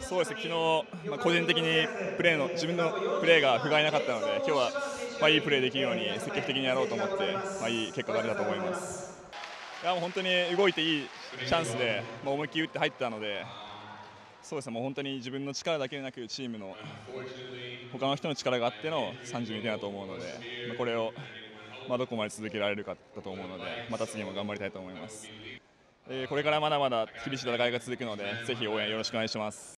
そうですね昨日、まあ、個人的にプレーの自分のプレーが不甲斐なかったので今日は、まあ、いいプレーできるように積極的にやろうと思って、まあ、いい結果が出たと思いますいやもう本当に動いていいチャンスで、まあ、思いっきり打って入ったのでそうですねもう本当に自分の力だけでなくチームの他の人の力があっての32点だと思うので、まあ、これを、まあ、どこまで続けられるかだと思うのでまた次も頑張りたいと思います。これからまだまだ厳しい戦いが続くのでぜひ応援よろしくお願いします。